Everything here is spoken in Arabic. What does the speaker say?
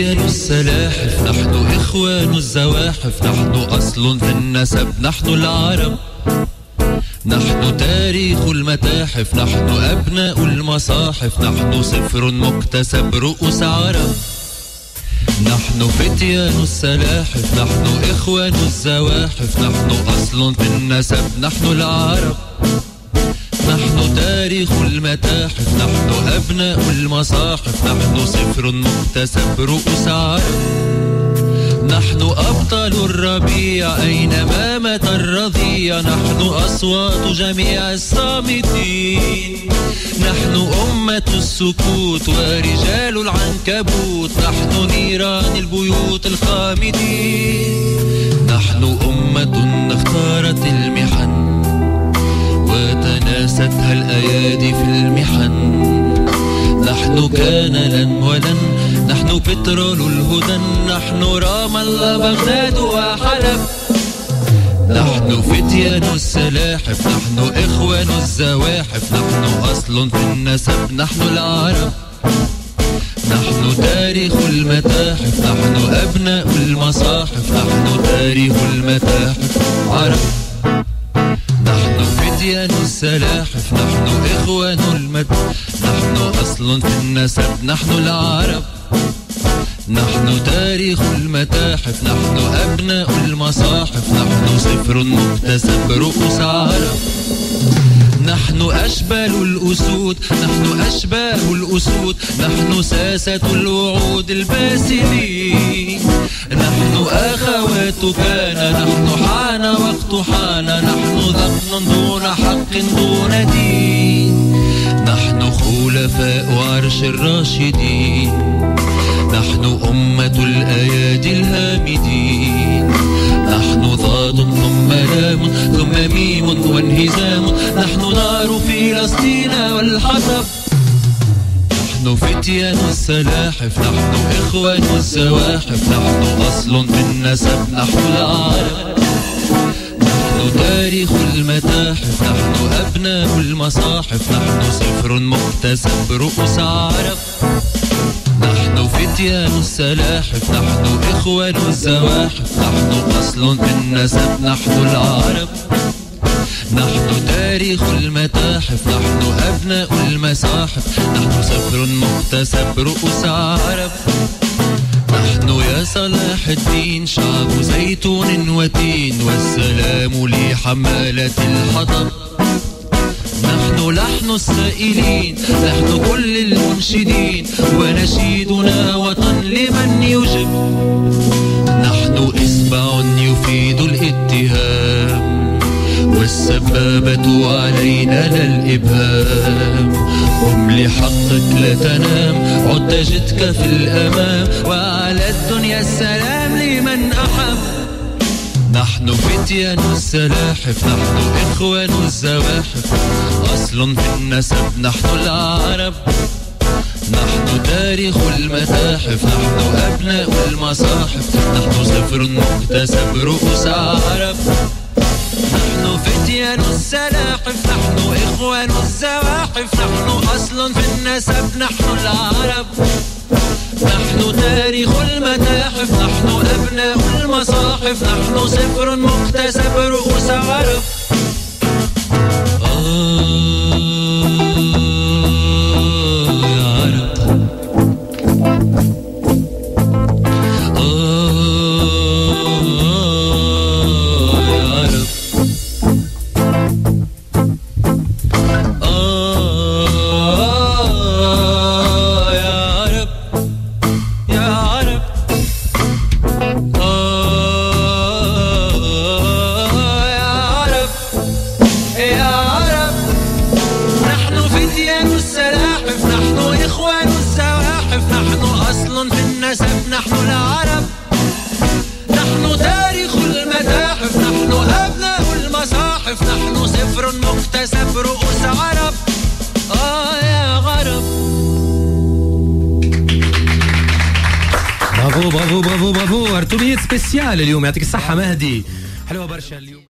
فتيان السلاحف نحن إخوان الزواحف نحن أصل في النسب نحن العرب. نحن تاريخ المتاحف نحن أبناء المصاحف نحن صفر مكتسب رؤوس عرب. نحن فتيان السلاحف نحن إخوان الزواحف نحن أصل في النسب نحن العرب. نحن تاريخ المتاحف نحن أبناء المصاحف نحن صفر مكتسب رؤوس نحن أبطال الربيع أينما مات الرضيع؟ نحن أصوات جميع الصامتين. نحن أمة السكوت ورجال العنكبوت نحن نيران البيوت الخامدين. نحن أمة ولن نحن بترول الهدى. نحن رام الله بغداد وحلب. نحن فتيان السلاحف. نحن إخوان الزواحف. نحن أصل في النسب. نحن العرب. نحن تاريخ المتاحف. نحن أبناء المصاحف. نحن تاريخ المتاحف. عرب. فتيان السلاحف نحن إخوان المد. نحن أصل في النسب نحن العرب. نحن تاريخ المتاحف نحن أبناء المصاحف نحن صفر مكتسب رؤوس عرب. نحن أشبال الأسود نحن أشباه الأسود نحن ساسة الوعود الباسلين. نحن أخوات كان نحن حان وقت حان نحن ضمن دون حق دون دين. نحن خلفاء عرش الراشدين. نحن أمة الأيادي الهامدين. نحن ضاد ثم لام ثم ميم وانهزام فلسطين والحطب. نحن فتيان السلاحف نحن إخوان الزواحف نحن أصل في النسب نحن العرب نحن تاريخ المتاحف نحن أبناء المصاحف نحن صفر مكتسب رؤوس عرب نحن فتيان السلاحف نحن إخوان الزواحف نحن أصل النسب نحن العرب تاريخ المتاحف نحن أبناء المصاحف نحن صفر مكتسب رؤوس عرب نحن يا صلاح الدين شعب زيتون وتين والسلام لحمالة الحطب. نحن لحن السائلين نحن كل المنشدين ونشيدنا وطن لمن يجب. والسبابة علينا لا الإبهام قم لحقك لا تنام عد جدك في الأمام. وعلى الدنيا السلام لمن أحب. نحن فتيان السلاحف نحن إخوان الزواحف. أصل في النسب نحن العرب. نحن تاريخ المتاحف نحن أبناء المصاحف. نحن صفر مكتسب رؤوس عرب. فتيان السلاحف نحن إخوان الزواحف. نحن أصل في النسب نحن العرب. نحن تاريخ المتاحف نحن أبناء المصاحف. نحن صفر مكتسب رؤوس برافو برافو برافو برافو ارتوبيت سبيسيال اليوم يعطيك الصحة مهدي. حلوة برشا اليوم.